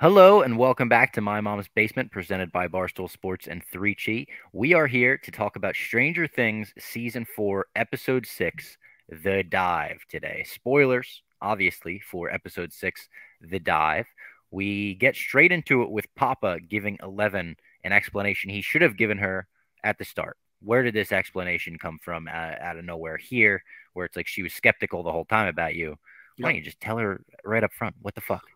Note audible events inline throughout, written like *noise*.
Hello and welcome back to My Mom's Basement, presented by Barstool Sports and 3 Chi. We are here to talk about Stranger Things Season 4, Episode 6, The Dive today. Spoilers, obviously, for Episode 6, The Dive. We get straight into it with Papa giving Eleven an explanation he should have given her at the start. Where did this explanation come from uh, out of nowhere here, where it's like she was skeptical the whole time about you? Why don't you just tell her right up front? What the fuck?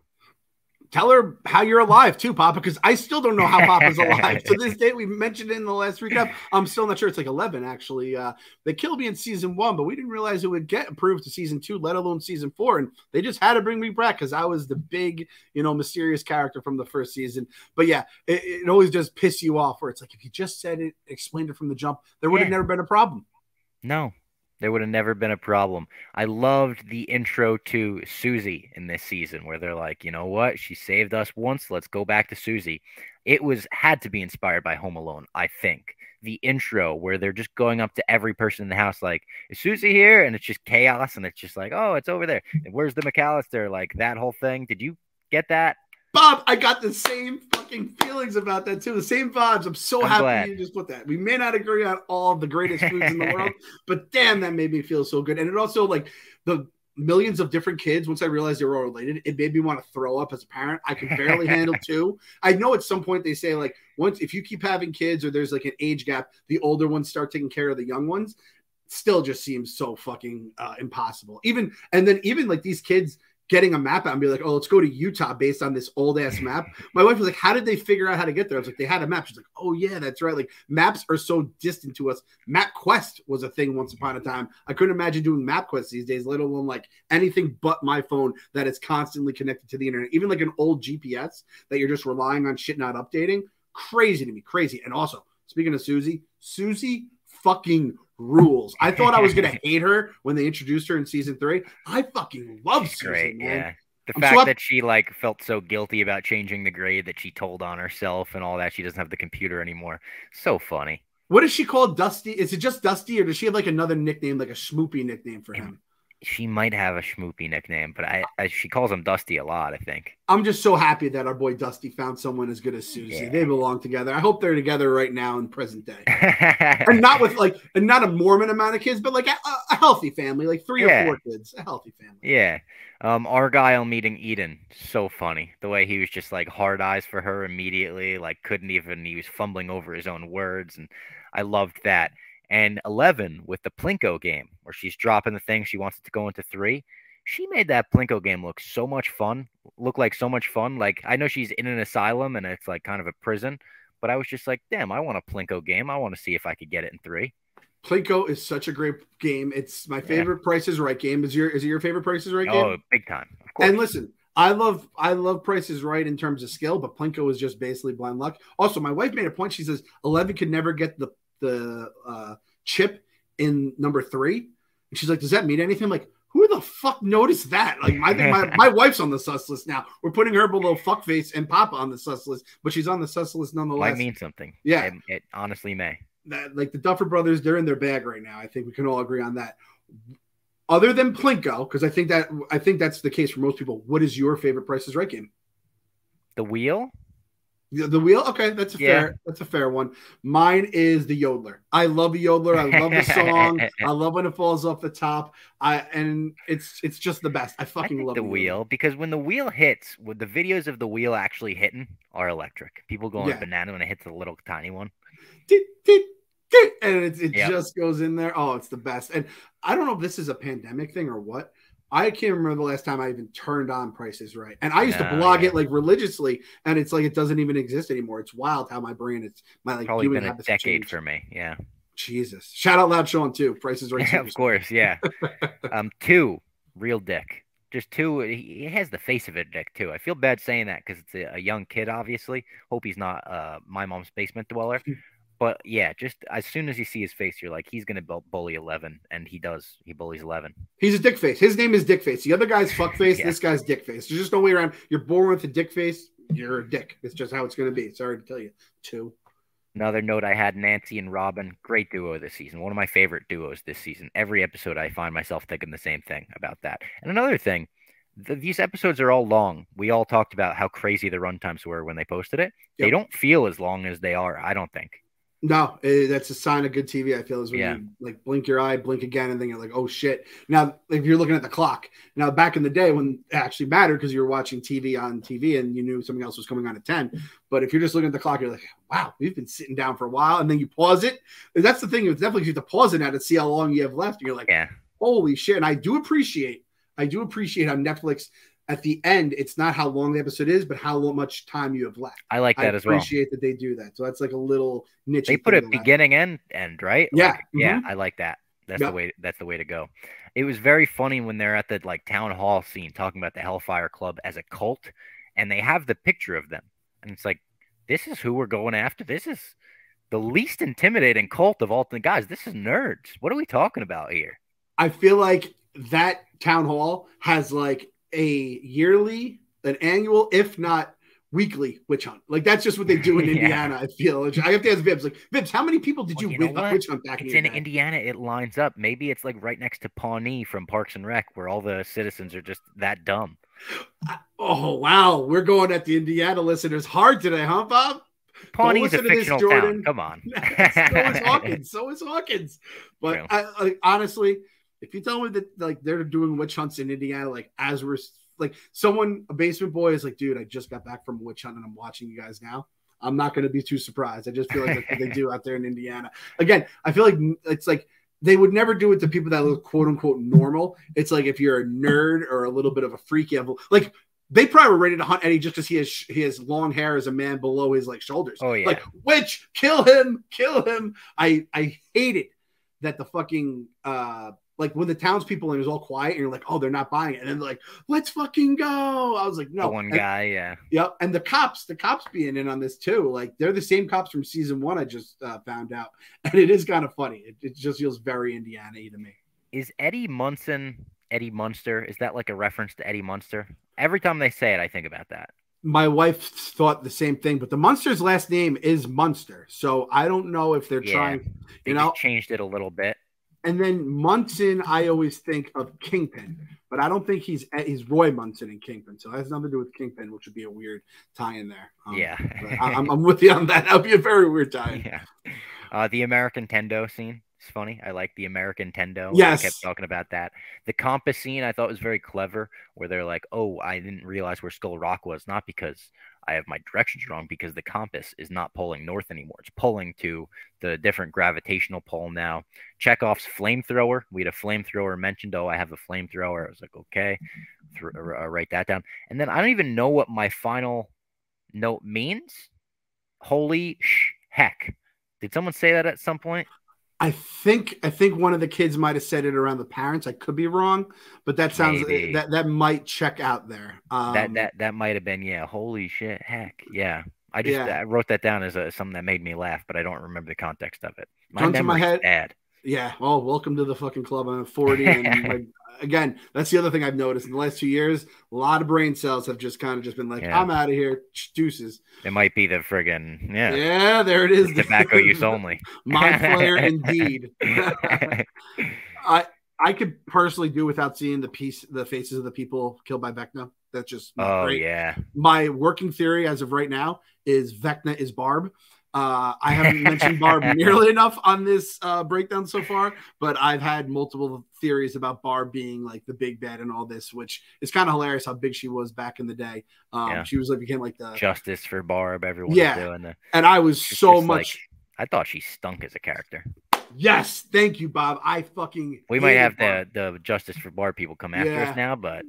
Tell her how you're alive too, Papa, because I still don't know how Papa's alive. *laughs* to this day, we mentioned it in the last recap. I'm still not sure. It's like 11, actually. Uh, they killed me in season one, but we didn't realize it would get approved to season two, let alone season four. And they just had to bring me back because I was the big, you know, mysterious character from the first season. But yeah, it, it always does piss you off where it's like, if you just said it, explained it from the jump, there would have Yeah. never been a problem. No, there would have never been a problem. I loved the intro to Suzie in this season where they're like, you know what? She saved us once. Let's go back to Suzie. It was had to be inspired by Home Alone, I think. The intro where they're just going up to every person in the house, like, is Suzie here? And it's just chaos. And it's just like, oh, it's over there. And where's the McCallister? Like that whole thing. Did you get that? Bob, I got the same fucking feelings about that too. The same vibes. I'm so I'm happy glad. you just put that. We may not agree on all of the greatest foods in the world, *laughs* but damn, that made me feel so good. And it also like the millions of different kids. Once I realized they were all related, it made me want to throw up as a parent. I can barely handle *laughs* two. I know at some point they say like once if you keep having kids or there's like an age gap, the older ones start taking care of the young ones. Still, just seems so fucking uh, impossible. Even and then even like these kids getting a map out and be like, oh, let's go to Utah based on this old ass map. *laughs* My wife was like, how did they figure out how to get there? I was like, they had a map. She's like, oh yeah, that's right. Like maps are so distant to us. Map Quest was a thing once upon a time. I couldn't imagine doing Map Quest these days, let alone like anything but my phone that is constantly connected to the internet. Even like an old GPS that you're just relying on shit not updating. Crazy to me, crazy. And also, speaking of Suzie, Suzie fucking rules. I thought I was gonna *laughs* hate her when they introduced her in season three. I fucking love Suzie, great. man. Yeah. The I'm fact so that she like felt so guilty about changing the grade that she told on herself and all that she doesn't have the computer anymore. So funny. What is she called? Dusty? Is it just Dusty, or does she have like another nickname, like a Smoopy nickname for him? She might have a schmoopy nickname, but I, I she calls him Dusty a lot. I think. I'm just so happy that our boy Dusty found someone as good as Suzie. Yeah. They belong together. I hope they're together right now in present day, *laughs* and not with like, and not a Mormon amount of kids, but like a, a healthy family, like three Yeah. or four kids, a healthy family. yeah. Um, Argyle meeting Eden, so funny. The way he was just like hard eyes for her immediately, like couldn't even. He was fumbling over his own words, and I loved that. And Eleven with the Plinko game, where she's dropping the thing, she wants it to go into three. She made that Plinko game look so much fun, look like so much fun. Like I know she's in an asylum and it's like kind of a prison, but I was just like, damn, I want a Plinko game. I want to see if I could get it in three. Plinko is such a great game. It's my Yeah. favorite Price is Right game. Is your is it your favorite Price is Right game? Oh, big time. Of course. And listen, I love I love Price is Right in terms of skill, but Plinko is just basically blind luck. Also, my wife made a point. She says Eleven could never get the the uh, chip in number three, and she's like, "Does that mean anything?" I'm like, who the fuck noticed that? Like, I think my, *laughs* my wife's on the sus list now. We're putting her below fuckface and Papa on the sus list, but she's on the sus list nonetheless. might mean something. Yeah. It, it honestly may. that like the Duffer brothers, they're in their bag right now. I think we can all agree on that. Other than Plinko, because I think that I think that's the case for most people. What is your favorite Price is Right game? The wheel? The, the wheel? Okay, that's a Yeah. fair that's a fair one. Mine is the Yodeler. I love the Yodeler. I love the song. *laughs* I love when it falls off the top. I and it's it's just the best. I I fucking think love the Yodeler. wheel because when the wheel hits, with the videos of the wheel actually hitting are electric. People going Yeah. banana when it hits the little tiny one. And it, it Yep. just goes in there. Oh, it's the best. And I don't know if this is a pandemic thing or what. I can't remember the last time I even turned on Prices Right. And I used to blog yeah. it like religiously, and it's like it doesn't even exist anymore. It's wild how my brain is my like Probably been a decade changed. for me. Yeah. Jesus. Shout out loud Sean too. Prices Right. *laughs* of course, yeah. *laughs* um, two, real dick. Just two. He he has the face of a dick too. I feel bad saying that because it's a, a young kid. Obviously, hope he's not uh my mom's basement dweller. *laughs* But yeah, just as soon as you see his face, you're like, he's gonna bully eleven, and he does. He bullies eleven. He's a dick face. His name is Dick Face. The other guy's fuck *laughs* face. Yeah. This guy's dick face. There's just no way around. You're born with a dick face. You're a dick. It's just how it's going to be. Sorry to tell you. Two. Another note I had Nancy and Robin, great duo this season. One of my favorite duos this season. Every episode, I find myself thinking the same thing about that. And another thing, th- these episodes are all long. We all talked about how crazy the runtimes were when they posted it. They don't feel as long as they are. I don't think. No, eh, that's a sign of good TV. I feel is when Yeah. you like blink your eye, blink again, and then you're like, oh shit. Now, if you're looking at the clock, now back in the day when it actually mattered because you were watching TV on TV and you knew something else was coming on at ten. But if you're just looking at the clock, you're like, wow, we've been sitting down for a while, and then you pause it. And that's the thing. It's definitely you have to pause it now to see how long you have left. And you're like, Yeah. holy shit. And I do appreciate, I do appreciate how Netflix at the end, it's not how long the episode is, but how much time you have left. I like that I as well. appreciate that they do that. So that's like a little niche. They put it beginning and end, right? Yeah, Like, yeah. mhm. I like that. That's Yep. the way. That's the way to go. It was very funny when they're at the like town hall scene talking about the Hellfire Club as a cult, and they have the picture of them, and it's like, this is who we're going after. This is the least intimidating cult of all the guys. This is nerds. What are we talking about here? I feel like that town hall has like a yearly, an annual, if not weekly witch hunt. Like that's just what they do in *laughs* Yeah. Indiana. I feel. I have to ask Vibs. Like Vibs, how many people did Well, you, you witch, hunt back It's in in? Indiana. It lines up. Maybe it's like right next to Pawnee from Parks and Rec, where all the citizens are just that dumb. *gasps* Oh wow, we're going at the Indiana listeners hard today, huh, Bob? Pawnee's a to this, fictional Jordan. town. Come on. *laughs* so is *laughs* Hawkins. So is Hawkins. But I, I, honestly, if you tell me that like they're doing witch hunts in Indiana, like as we're like someone, a basement boy is like, dude, I just got back from witch hunt and I'm watching you guys now. I'm not going to be too surprised. I just feel like that's what they do out there in Indiana. Again, I feel like it's like they would never do it to people that look quote unquote normal. It's like if you're a nerd or a little bit of a freak, like they probably were ready to hunt Eddie just because he has he has long hair as a man below his like shoulders. Oh, yeah. Like witch, kill him, kill him. I I hate it that the fucking uh like when the townspeople and it was all quiet and you're like, oh, they're not buying it, and then they're like, let's fucking go. I was like, no, the one And- guy, yeah. Yep, and the cops, the cops being in on this too. Like they're the same cops from season one. I just uh, found out, *laughs* and it is kind of funny. It, it just feels very Indiana-y to me. Is Eddie Munson Eddie Munster? Is that like a reference to Eddie Munster? Every time they say it, I think about that. My wife thought the same thing, but the Munster's last name is Munster, so I don't know if they're Yeah. trying. You just know, changed it a little bit. And then Munson, I always think of Kingpin, but I don't think he's he's Roy Munson in Kingpin, so that has nothing to do with Kingpin, which would be a weird tie in there. Um, yeah. I, I'm, I'm with you on that. *laughs* That would be a very weird tie. yeah. Uh, the American Tendo scene is funny. I like the American Tendo. Yes. I kept talking about that. The compass scene I thought was very clever, where they're like, "Oh, I didn't realize where Skull Rock was." Not because I have my directions wrong, because the compass is not pulling north anymore. It's pulling to the different gravitational pull now. Chekhov's flamethrower. We had a flamethrower mentioned. Oh, I have a flamethrower. I was like, okay, Th- uh, write that down. And then I don't even know what my final note means. Holy sh- heck! Did someone say that at some point? I think I think one of the kids might have said it around the parents. I could be wrong, but that sounds Maybe. that that might check out there. Um, that that that might have been yeah. Holy shit! Heck yeah! I just Yeah. I wrote that down as a, something that made me laugh, but I don't remember the context of it. My to my head. bad. yeah. Well, welcome to the fucking club. I'm *laughs* 40, and like, again, that's the other thing I've noticed in the last two years. A lot of brain cells have just kind of just been like, Yeah. I'm out of here, deuces. It might be the friggin' Yeah, yeah, there it is. tobacco use *laughs* only. Mind flayer, *laughs* indeed. *laughs* I I could personally do without seeing the piece, the faces of the people killed by Vecna. That's just oh great. yeah, my working theory as of right now is Vecna is Barb. Uh, I haven't mentioned Barb *laughs* nearly enough on this uh, breakdown so far, but I've had multiple theories about Barb being like the big bad and all this, which is kind of hilarious how big she was back in the day. Um, Yeah. She was like became like the, justice for Barb. Everyone Yeah. doing the. and I was it's so much. like- I thought she stunk as a character. yes, thank you, Bob. I fucking We might have Barb. the the justice for Barb people come after Yeah. us now, but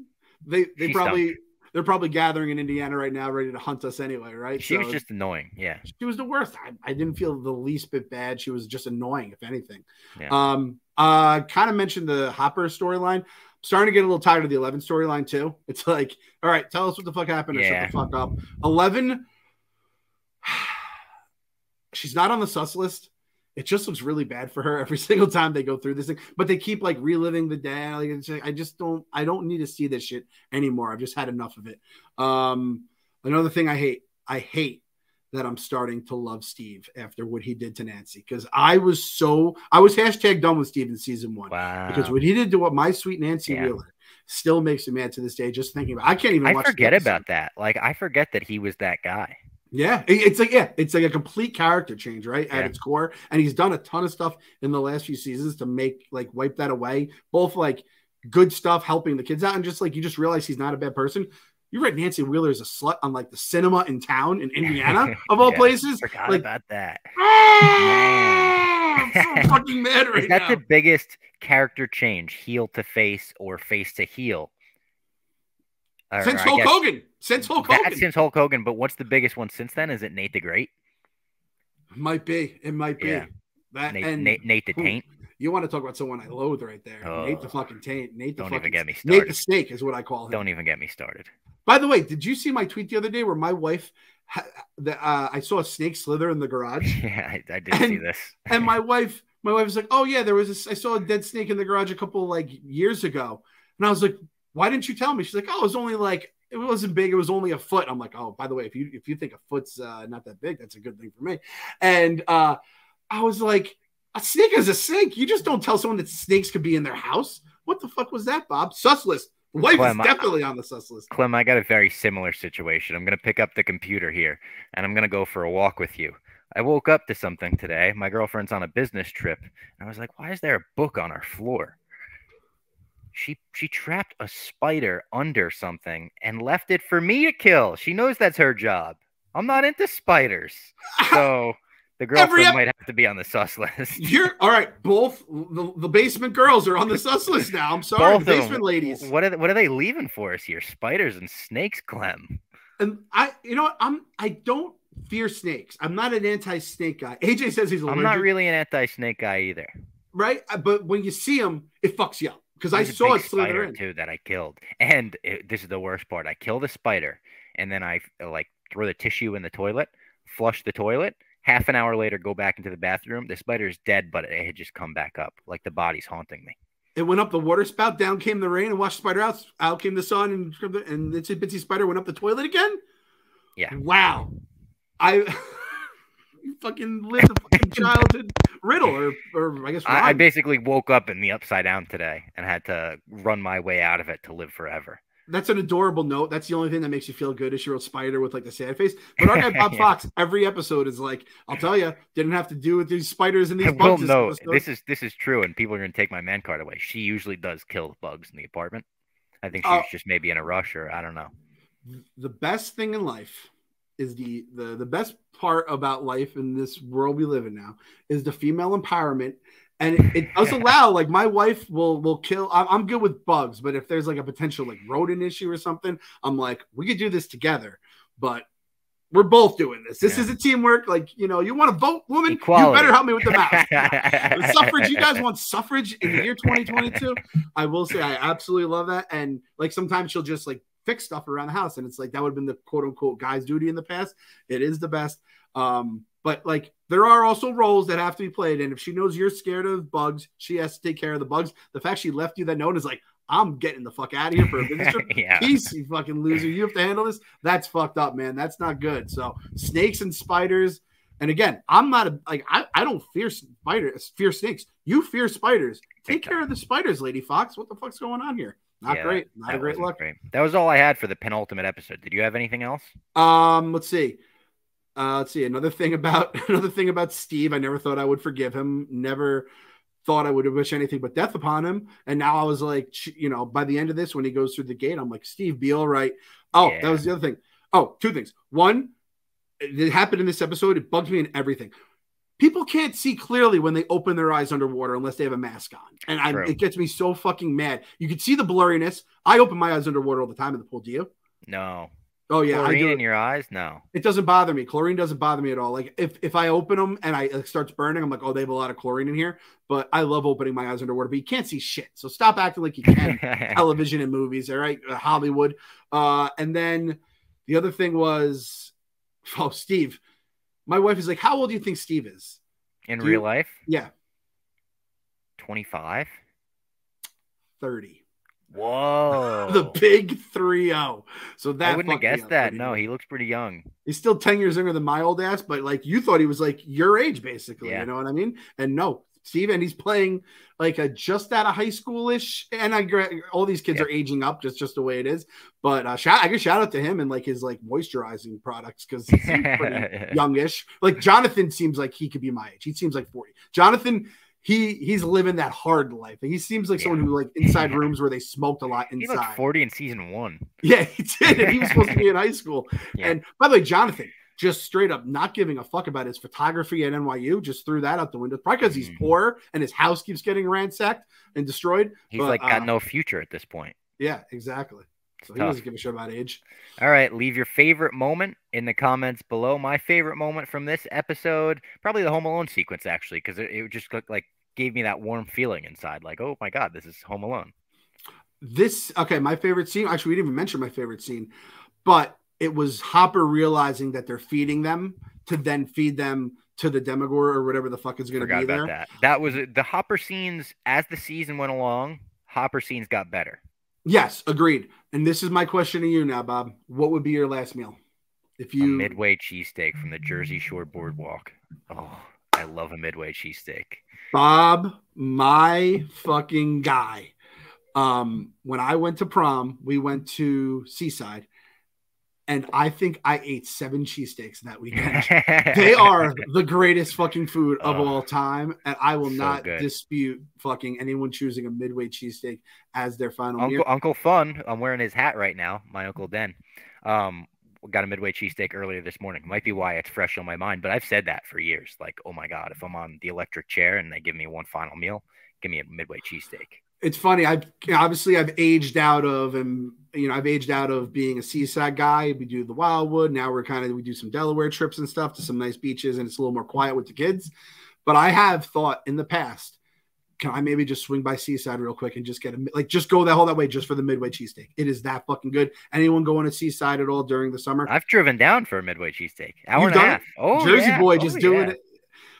They they probably they're probably gathering in Indiana right now, ready to hunt us anyway, right? she was just annoying. Yeah, she was the worst. I, I didn't feel the least bit bad. She was just annoying, if anything. Yeah. Um, uh, kind of mentioned the Hopper storyline. Starting to get a little tired of the Eleven storyline too. It's like, all right, tell us what the fuck happened or Yeah. shut the fuck up. Eleven, *sighs* she's not on the sus list. It just looks really bad for her *laughs* every single time they go through this thing. But they keep like reliving the day. Like, it's like, I just don't. I don't need to see this shit anymore. I've just had enough of it. Um, another thing I hate. I hate that I'm starting to love Steve after what he did to Nancy because I was so I was hashtag done with Steve in season one wow. because what he did to what my sweet Nancy Yeah. Wheeler still makes me mad to this day just thinking about. I can't even. I forget about that. Like I forget that he was that guy. Yeah, it's like yeah, it's like a complete character change, right? At yeah. its core, and he's done a ton of stuff in the last few seasons to make like wipe that away. Both like good stuff, helping the kids out, and just like you just realize he's not a bad person. You read Nancy Wheeler is a slut on like the cinema in town in Indiana *laughs* of all yeah, places. Forgot like, about that. *laughs* Ah, I'm so *laughs* fucking mad right is that now. the biggest character change, heel to face or face to heel? Or, since Hulk Hogan. Since Hulk Hogan. Since Hulk Hogan. But what's the biggest one since then? Is it Nate the Great? Might be. It might be. Yeah. That Nate, and Nate, Nate the Taint. You want to talk about someone I loathe right there? Oh, Nate the fucking Taint. Nate the don't fucking, even get me started. Nate the Snake is what I call him. Don't even get me started. By the way, did you see my tweet the other day where my wife, the, uh, I saw a snake slither in the garage? *laughs* Yeah, I, I did and, see this. and my *laughs* wife, my wife was like, "Oh yeah, there was a, I saw a dead snake in the garage a couple like years ago," and I was like, "Why didn't you tell me?" She's like, "Oh, it was only like it wasn't big. It was only a foot." I'm like, "Oh, by the way, if you if you think a foot's uh, not that big, that's a good thing for me." And uh, I was like, "A snake is a snake. You just don't tell someone that snakes could be in their house." What the fuck was that, Bob? Sus list. Wife Clem, is definitely on the sus list. Clem, I got a very similar situation. I'm going to pick up the computer here and I'm going to go for a walk with you. I woke up to something today. My girlfriend's on a business trip, and I was like, "Why is there a book on our floor?" She she trapped a spider under something and left it for me to kill. She knows that's her job. I'm not into spiders, so the *laughs* girlfriend ep- might have to be on the sus *laughs* list. You're all right. Both the, the basement girls are on the sus *laughs* list now. I'm sorry, Both basement ladies. What are they, what are they leaving for us here? Spiders and snakes, Clem. And I, you know, what? I'm I don't fear snakes. I'm not an anti-snake guy. AJ says he's allergic. I'm not really an anti-snake guy either. Right, uh, but when you see them, it fucks you up because I saw a spider in. too that I killed, and it, this is the worst part. I killed a spider, and then I uh, like throw the tissue in the toilet, flush the toilet, Half an hour later, go back into the bathroom. The spider is dead, but it had just come back up. Like the body's haunting me. It went up the water spout, down came the rain, and washed the spider out. Out came the sun, and and itsy bitsy spider went up the toilet again. Yeah. Wow. I *laughs* fucking lived a fucking *laughs* childhood riddle, or, or I guess I, I basically woke up in the upside down today and had to run my way out of it to live forever that's an adorable note. That's the only thing that makes you feel good is she wrote Spider with like the sad face. But our guy Bob yeah. *laughs* Fox, every episode is like, I'll tell you, didn't have to do with these spiders and these bugs. Well, no, this is this is true, and people are going to take my man card away. She usually does kill bugs in the apartment. I think she's uh, just maybe in a rush, or I don't know. The best thing in life is the the the best part about life in this world we live in now is the female empowerment. And it, it does *laughs* allow like my wife will will kill I'm, I'm, good with bugs but if there's like a potential like rodent issue or something i'm like we could do this together but we're both doing this. This yeah. is a teamwork like you know you want to vote woman Equality. you better help me with the mouse *laughs* suffrage you guys want suffrage in the year 2022 i will say i absolutely love that. And like sometimes she'll just like fix stuff around the house and it's like that would have been the quote unquote guy's duty in the past it is the best um but like there are also roles that have to be played. And if she knows you're scared of bugs, she has to take care of the bugs. The fact she left you that note is like, I'm getting the fuck out of here for a *laughs* business trip. yeah. Peace, you fucking loser. You have to handle this. That's fucked up, man. That's not good. So snakes and spiders. And again, I'm not a like I, I don't fear spiders, fear snakes. You fear spiders. Take care of the spiders, Lady Fox. What the fuck's going on here? Not yeah, great. Not a great look. Great. That was all I had for the penultimate episode. Did you have anything else? Um, let's see. Uh, let's see another thing about *laughs* another thing about Steve. I never thought I would forgive him. Never thought I would wish anything but death upon him. And now I was like, you know, by the end of this, when he goes through the gate, I'm like, Steve, be all right. Oh, yeah. that was the other thing. Oh, two things. One, it happened in this episode. It bugs me in everything. People can't see clearly when they open their eyes underwater unless they have a mask on, and I, it gets me so fucking mad. You can see the blurriness. I open my eyes underwater all the time in the pool. Do you? No. Oh yeah, chlorine in your eyes? No, it doesn't bother me. Chlorine doesn't bother me at all. Like if if I open them and I it starts burning, I'm like, oh, they have a lot of chlorine in here. But I love opening my eyes underwater. But you can't see shit, so stop acting like you can. *laughs* television and movies, all right, uh, Hollywood. Uh, and then the other thing was, *laughs* oh, Steve. My wife is like, how old do you think Steve is in do real you, life? Yeah, twenty five. 30. Whoa. *laughs* the big 3 0. So that I wouldn't have guessed that. No, he looks pretty young. He's still 10 years younger than my old ass, but like you thought he was like your age, basically. Yeah. You know what I mean? And no, Steve, and he's playing like a just out of high schoolish. And I all these kids are aging up, just just the way it is. But uh, shout, I guess shout out to him and like his like moisturizing products because he's *laughs* pretty youngish. Like Jonathan seems like he could be my age. He seems like forty. Jonathan he he's living that hard life. And he seems like yeah. someone who like inside *laughs* rooms where they smoked a lot inside. He looked 40 in season one. Yeah, he did. He was supposed to be in high school. *laughs* Yeah. And by the way, Jonathan, just straight up not giving a fuck about his photography at NYU, just threw that out the window. Probably because he's mm. poor and his house keeps getting ransacked and destroyed. He's but, like got um, no future at this point. Yeah, exactly. So he doesn't give a shit about age. All right, leave your favorite moment in the comments below. My favorite moment from this episode, probably the Home Alone sequence, actually, because it, it just looked like gave me that warm feeling inside, like, oh my god, this is Home Alone. This okay, my favorite scene. Actually, we didn't even mention my favorite scene, but it was Hopper realizing that they're feeding them to then feed them to the Demogorgon or whatever the fuck is going to be there. That. that was the Hopper scenes as the season went along. Hopper scenes got better. Yes, agreed. And this is my question to you now, Bob. What would be your last meal? If you a midway cheesesteak from the Jersey Shore Boardwalk. Oh, I love a midway cheesesteak. Bob, my fucking guy. Um, when I went to prom, we went to Seaside, and I think I ate seven cheesesteaks that weekend. *laughs* they are the greatest fucking food of oh, all time, and I will so not good. dispute fucking anyone choosing a midway cheesesteak as their final Uncle meal. Uncle Fun, I'm wearing his hat right now. My uncle Den. Um, got a midway cheesesteak earlier this morning. Might be why it's fresh on my mind, but I've said that for years. Like, oh my god, if I'm on the electric chair and they give me one final meal, give me a midway cheesesteak. It's funny. I've obviously I've aged out of and you know I've aged out of being a seaside guy. We do the Wildwood now. We're kind of we do some Delaware trips and stuff to some nice beaches, and it's a little more quiet with the kids. But I have thought in the past can I maybe just swing by Seaside real quick and just get a like just go that whole that way just for the Midway cheesesteak? It is that fucking good. Anyone going to Seaside at all during the summer? I've driven down for a Midway cheesesteak. Hour You've and a half. Oh, Jersey yeah. boy, oh, just oh, doing yeah. it.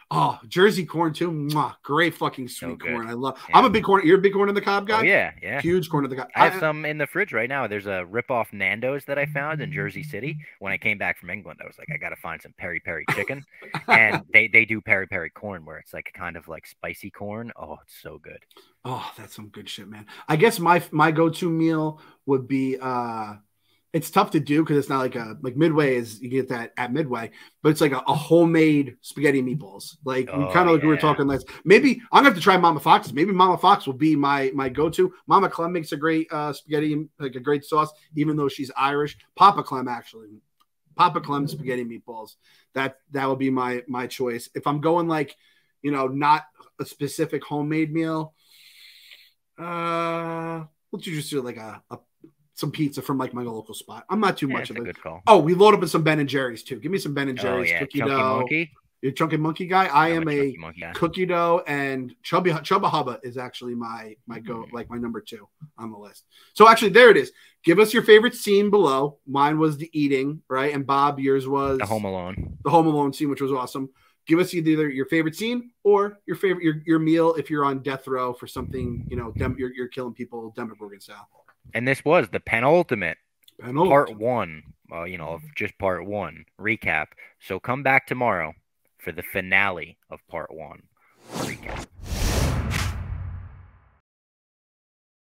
Oh, Jersey corn too. Mwah, great fucking sweet so corn. I love. Yeah. I'm a big corn. You're a big corn in the cob guy. Oh, yeah, yeah. Huge corn in the cob. I have I, some in the fridge right now. There's a rip off Nando's that I found in Jersey City when I came back from England. I was like, I got to find some peri peri *laughs* chicken, and they they do peri peri corn where it's like kind of like spicy corn. Oh, it's so good. Oh, that's some good shit, man. I guess my my go to meal would be uh it's tough to do because it's not like a like Midway is you get that at Midway, but it's like a, a homemade spaghetti meatballs. Like oh, kind of like yeah. we were talking last. Maybe I'm gonna have to try Mama Fox's. Maybe Mama Fox will be my my go to. Mama Clem makes a great uh, spaghetti, like a great sauce, even though she's Irish. Papa Clem actually, Papa Clem spaghetti meatballs. That that would be my my choice. If I'm going like, you know, not a specific homemade meal. Uh, let's just do like a, a some pizza from like my local spot. I'm not too yeah, much of a call. Oh, we load up with some Ben and Jerry's too. Give me some Ben and oh, Jerry's oh, yeah. cookie Chunky dough. Monkey. You're chunky monkey guy. I am a, a monkey, cookie dough and chubby chubba hubba is actually my my go mm. like my number two on the list. So actually, there it is. Give us your favorite scene below. Mine was the eating, right? And Bob, yours was the Home Alone. The Home Alone scene, which was awesome. Give us either your favorite scene or your favorite your, your meal if you're on death row for something you know dem- you're, you're killing people Demogorgon style. And this was the penultimate, penultimate. part one, uh, you know, of just part one recap. So come back tomorrow for the finale of part one recap.